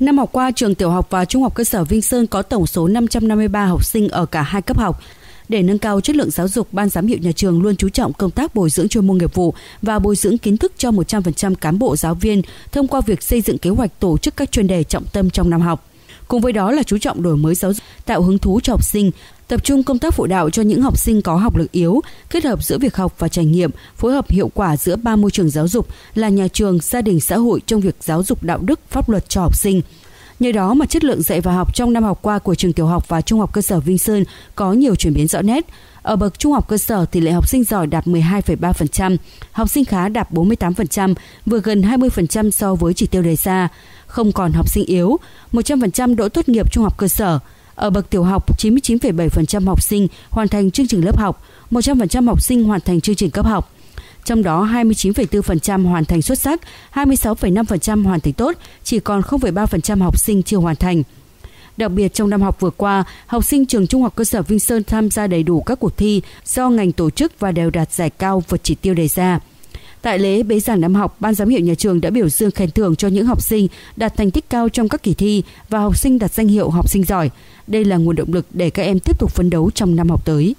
Năm học qua, trường tiểu học và trung học cơ sở Vinh Sơn có tổng số 553 học sinh ở cả hai cấp học. Để nâng cao chất lượng giáo dục, ban giám hiệu nhà trường luôn chú trọng công tác bồi dưỡng chuyên môn nghiệp vụ và bồi dưỡng kiến thức cho 100% cán bộ giáo viên thông qua việc xây dựng kế hoạch tổ chức các chuyên đề trọng tâm trong năm học. Cùng với đó là chú trọng đổi mới giáo dục, tạo hứng thú cho học sinh, tập trung công tác phụ đạo cho những học sinh có học lực yếu, kết hợp giữa việc học và trải nghiệm, phối hợp hiệu quả giữa ba môi trường giáo dục là nhà trường, gia đình, xã hội trong việc giáo dục đạo đức, pháp luật cho học sinh. Nhờ đó mà chất lượng dạy và học trong năm học qua của trường tiểu học và trung học cơ sở Vinh Sơn có nhiều chuyển biến rõ nét. Ở bậc trung học cơ sở, tỷ lệ học sinh giỏi đạt 12,3%, học sinh khá đạt 48%, vừa gần 20% so với chỉ tiêu đề ra. Không còn học sinh yếu, 100% đỗ tốt nghiệp trung học cơ sở. Ở bậc tiểu học, 99,7% học sinh hoàn thành chương trình lớp học, 100% học sinh hoàn thành chương trình cấp học trong đó 29,4% hoàn thành xuất sắc, 26,5% hoàn thành tốt, chỉ còn 0,3% học sinh chưa hoàn thành. Đặc biệt trong năm học vừa qua, học sinh trường Trung học cơ sở Vinh Sơn tham gia đầy đủ các cuộc thi do ngành tổ chức và đều đạt giải cao vượt chỉ tiêu đề ra. Tại lễ bế giảng năm học, ban giám hiệu nhà trường đã biểu dương khen thưởng cho những học sinh đạt thành tích cao trong các kỳ thi và học sinh đạt danh hiệu học sinh giỏi. Đây là nguồn động lực để các em tiếp tục phấn đấu trong năm học tới.